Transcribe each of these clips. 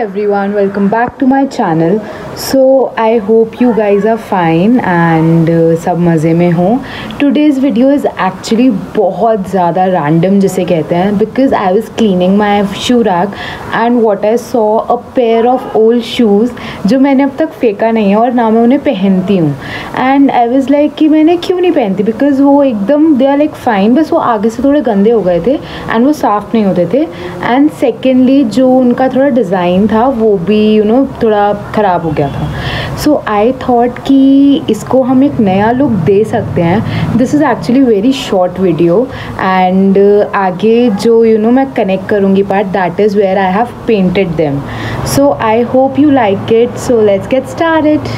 everyone welcome back to my channel so I hope you guys are fine uh, सब मज़े में हों today's video is actually बहुत ज़्यादा रैंडम जिसे कहते हैं because I was cleaning my shoe rack and what I saw a pair of old shoes जो मैंने अब तक फेंका नहीं है और ना मैं उन्हें पहनती हूँ. एंड आई वॉज़ लाइक कि मैंने क्यों नहीं पहनती? बिकॉज़ वो एकदम दे आर लाइक फाइन बस वो आगे से थोड़े गंदे हो गए थे एंड वो साफ़ नहीं होते थे. एंड सेकेंडली जो उनका थोड़ा डिज़ाइन था वो भी यू you नो know, थोड़ा ख़राब हो गया. सो आई थॉट कि इसको हम एक नया लुक दे सकते हैं। This is actually very short video and आगे जो यू you नो know, मैं कनेक्ट करूँगी part that is where I have painted them so I hope you like it so let's get start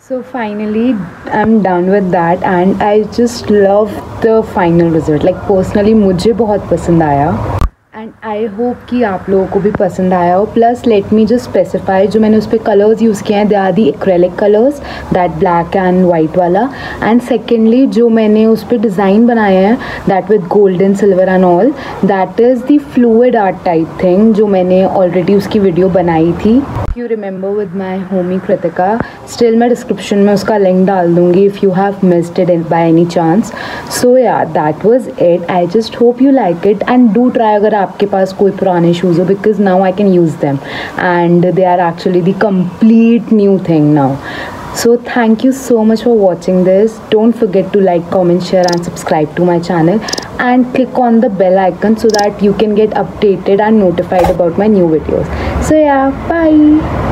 so finally, i'm done with that and i just love the final result. Like, personally, मुझे बहुत पसंद आया and I hope कि आप लोगों को भी पसंद आया हो. Plus let me just specify जो मैंने उस पर कलर्स यूज़ किए हैं they are the acrylic colours that black and white वाला. एंड सेकेंडली जो मैंने उस पर डिज़ाइन बनाया है that with gold and silver and all that is the fluid art type thing जो मैंने ऑलरेडी उसकी वीडियो बनाई थी. You remember with my homie Kritika still मैं डिस्क्रिप्शन में उसका लिंक डाल दूँगी if you have missed it by any chance so yeah that was it I just hope you like it and do try अगर आपके पास कोई पुराने शूज़ हो because now I can use them and they are actually the complete new thing now so thank you so much for watching this. Don't forget to like, comment, share and subscribe to my channel. And click on the bell icon so that you can get updated and notified about my new videos. So yeah bye